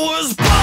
Was born.